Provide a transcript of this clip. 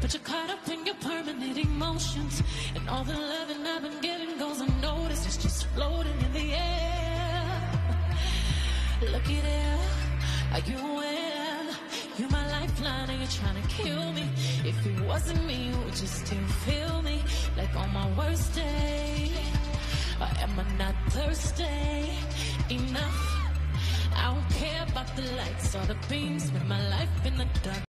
But you're caught up in your permanent emotions. And all the loving I've been getting goes unnoticed. It's just floating in the air. Look at there, are you aware? You're my lifeline and you're trying to kill me. If it wasn't me, would you still feel me? Like on my worst day? Or am I not thirsty enough? I don't care about the lights or the beams, but my life.